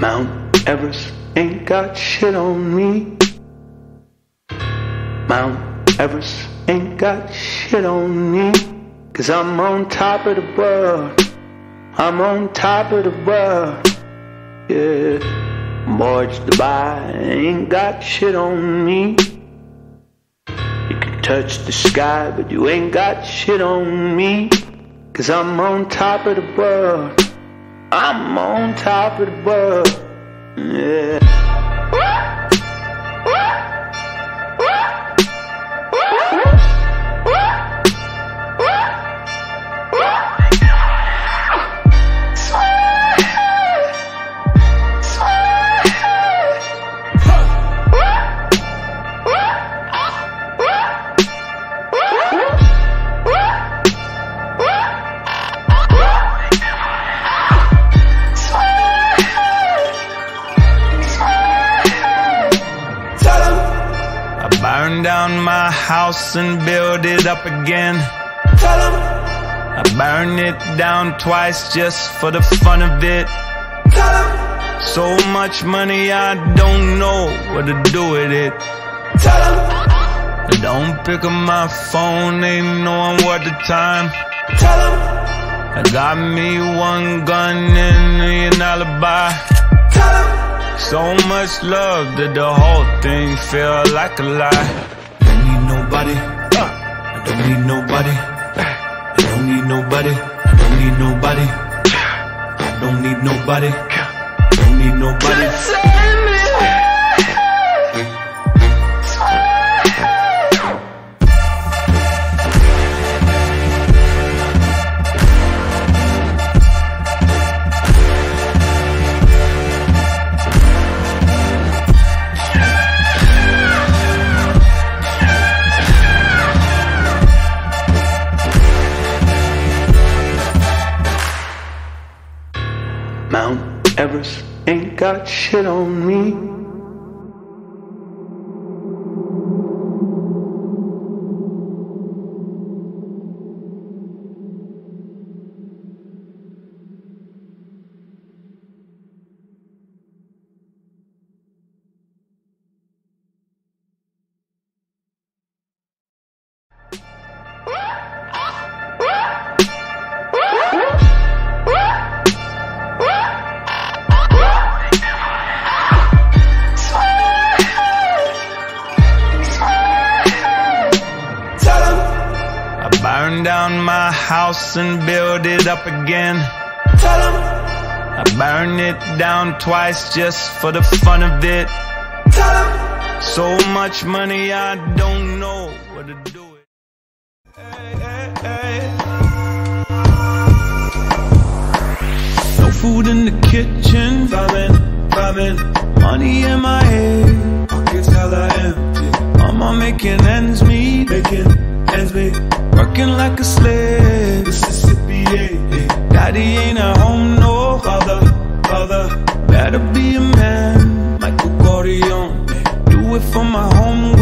Mount Everest ain't got shit on me. Mount Everest ain't got shit on me. Cause I'm on top of the world. I'm on top of the world. Yeah. Burj Dubai ain't got shit on me. You can touch the sky, but you ain't got shit on me. Cause I'm on top of the world. I'm on top of the world. Yeah. Burn down my house and build it up again. Tell them I burn it down twice just for the fun of it. Tell them So much money, I don't know what to do with it. Tell I don't pick up my phone, ain't knowing what the time. Tell them I got me one gun and an alibi. So much love that the whole thing feel like a lie. Don't need nobody. I don't need nobody. I don't need nobody. I don't need nobody. I don't need nobody. I don't need nobody. Ain't got shit on me. I burn down my house and build it up again. I burn it down twice just for the fun of it. So much money, I don't know what to do with. Hey, hey, hey. No food in the kitchen, famine, famine. Money in my head, pockets hella empty. Mama making ends meet, making hands, babe. Working like a slave, Mississippi, yeah, yeah. Daddy ain't at home, no father, father. Better be a man, Michael Corleone. Yeah. Do it for my home